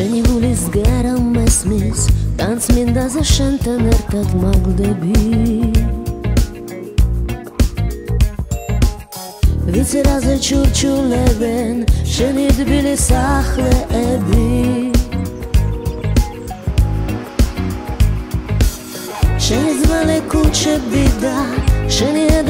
შენი გულის გარამესმის танцმინდაზე შენთან ერთად მაგდები ვიცრაზე ჩურჩულებენ შენი დბილი სახლეები შენ ზვალე კუჩები და შენი ად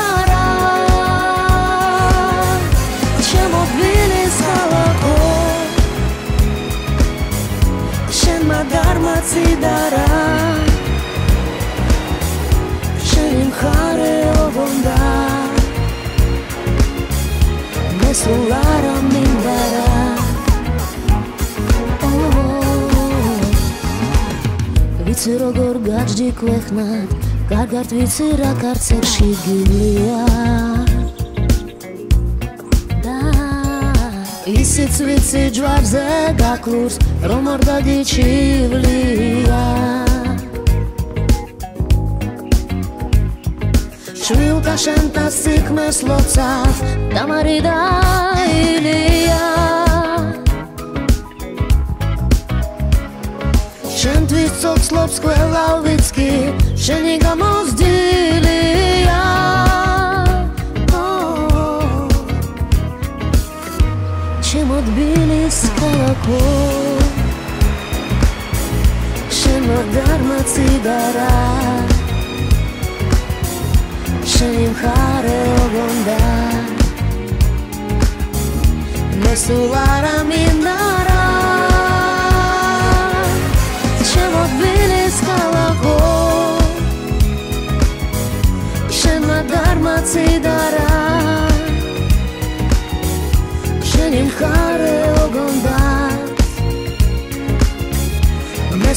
მოციდარა შენ ხარ ეობონდა მე სულ არ ამინდარა ვიცი როგორ გაჭდი ქვეხნად გაგარდ ვიცი რა კარცებში გიგია ისიც ვიცი ჯვარზე გაკლურს რომ არ დაგიჩივლია შვილთა შენთა სიქმეს ლოცავ დამარი და ილია შენთვის ცოცლობს ყველა ვიცკი შენი გამოსდილი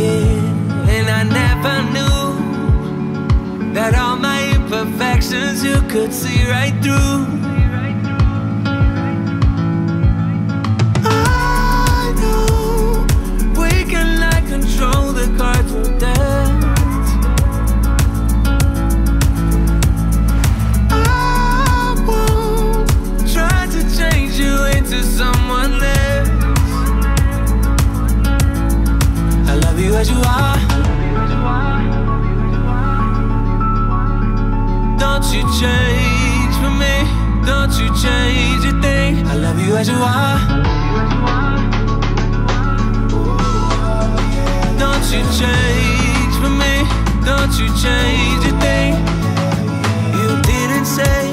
And I never knew that all my imperfections you could see right through. I know we cannot control the cards we're dealt. that you changed a thing. You didn't say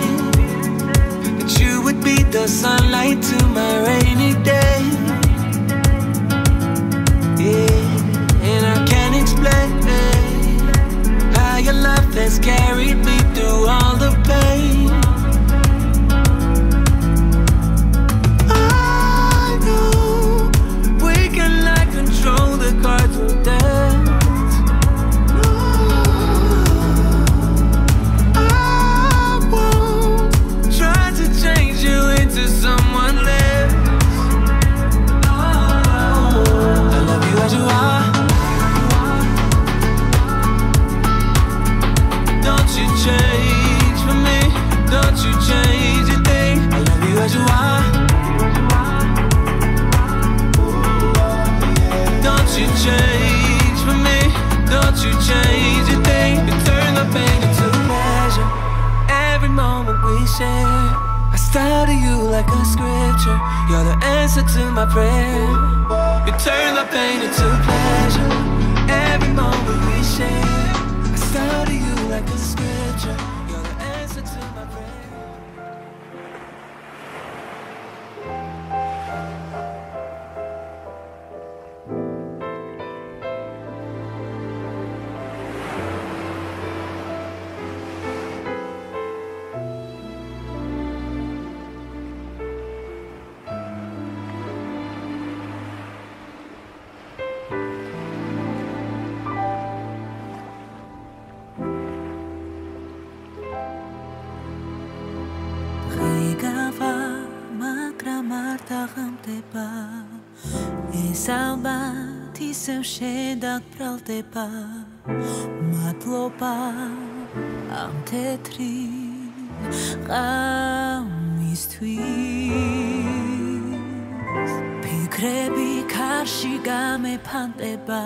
that you would be the sunlight to my rainy day. Yeah, and I can't explain how your love has carried me share I study you like a scripture You're the answer to my prayer You turn the pain into pleasure Every moment we share I study you like a scripture გავა მაგრამ არ დაღამდება ეს ალბათ ისევ შედაგბრალდება მადლობა ამ თეთრი ყამისთვის ფიქრები ქარში გამეფანტება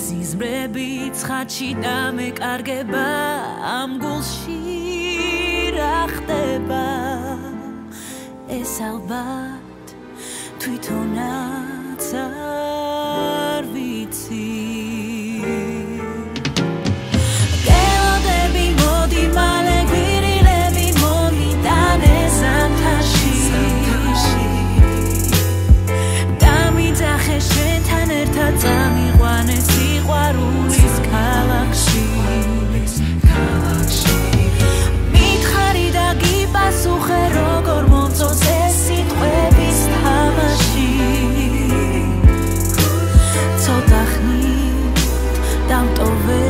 სიზმრები ცხაჩი დამეკარგება ამ გულში ხდება ეს ალბათ თვითონაც არ ვიცი tamto wy.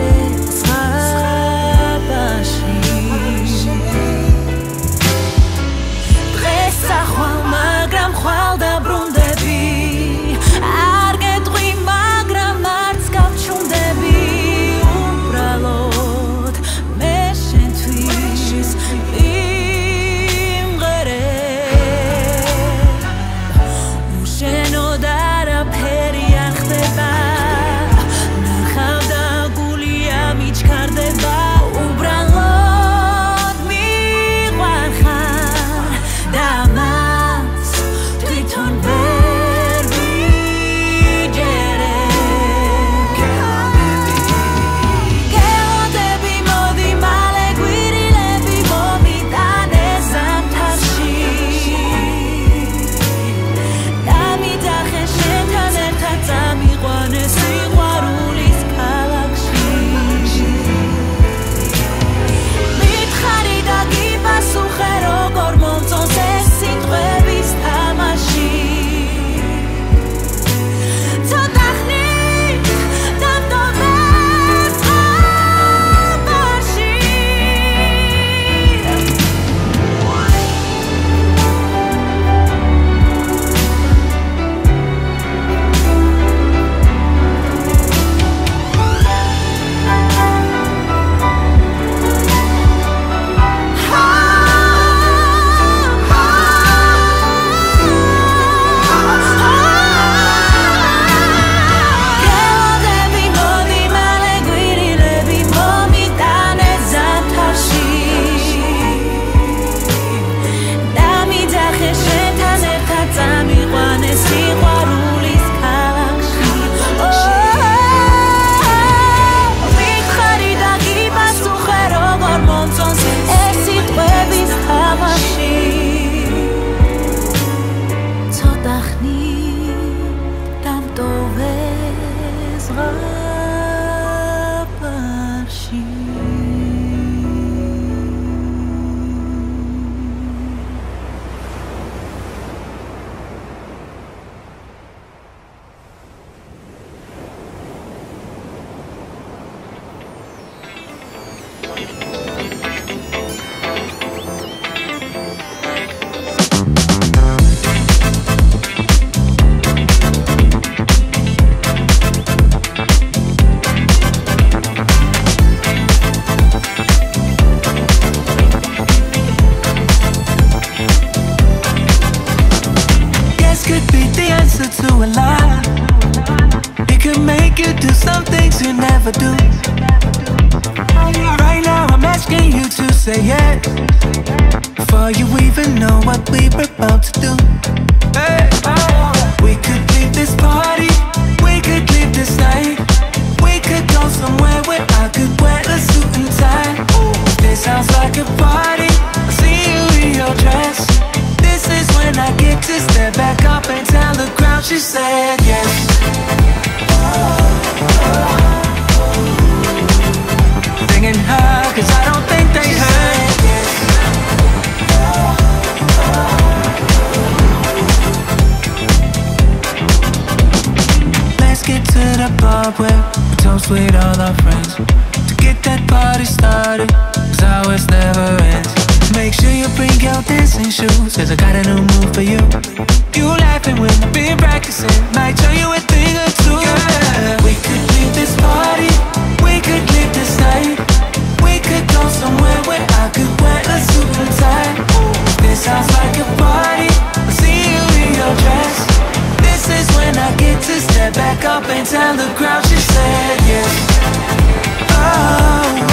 say it Before you even know what we were about to do hey, oh. We could leave this party We could leave this night We could go somewhere where I could wear a suit and tie Ooh, This sounds like a party I see you in your dress This is when I get to step back up and tell the crowd she said all our friends To get that party started Cause ours never ends Make sure you bring your dancing shoes Cause I got a new move for you You laughing when we've been practicing Might show you a thing or two yeah. We could leave this party We could leave this night We could go somewhere where I could wear a suit and tie This sounds like a party I'll see you in your dress This is when I get to step back up and tell the crowd she said yes mal